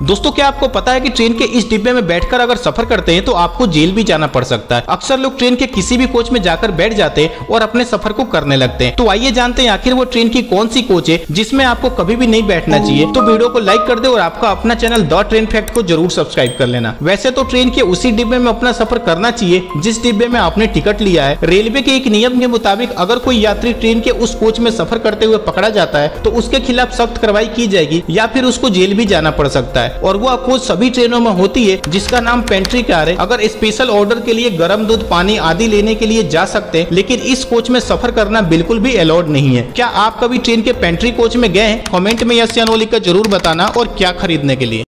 दोस्तों, क्या आपको पता है कि ट्रेन के इस डिब्बे में बैठकर अगर सफ़र करते हैं तो आपको जेल भी जाना पड़ सकता है। अक्सर लोग ट्रेन के किसी भी कोच में जाकर बैठ जाते हैं और अपने सफ़र को करने लगते हैं। तो आइए जानते हैं, आखिर वो ट्रेन की कौन सी कोच है, जिसमें आपको कभी भी नहीं बैठना चाहिए। तो वीडियो को लाइक कर दे और आपका अपना चैनल द ट्रेन फैक्ट को ज़रूर सब्सक्राइब कर लेना। वैसे तो ट्रेन के उसी डिब्बे में अपना सफ़र करना चाहिए, जिस डिब्बे में आपने टिकट लिया है। रेलवे के एक नियम के मुताबिक, अगर कोई यात्री ट्रेन के उस कोच में सफ़र करते हुए पकड़ा जाता है तो उसके खिलाफ सख्त कार्रवाई की जाएगी या फिर उसको जेल भी जाना पड़ सकता है। और वो कोच सभी ट्रेनों में होती है, जिसका नाम पेंट्री कार है। अगर स्पेशल ऑर्डर के लिए गर्म दूध, पानी आदि लेने के लिए जा सकते हैं, लेकिन इस कोच में सफ़र करना बिल्कुल भी अलाउड नहीं है। क्या आप कभी ट्रेन के पेंट्री कोच में गए हैं? कमेंट में यस या ज़रूर बताना और क्या खरीदने के लिए।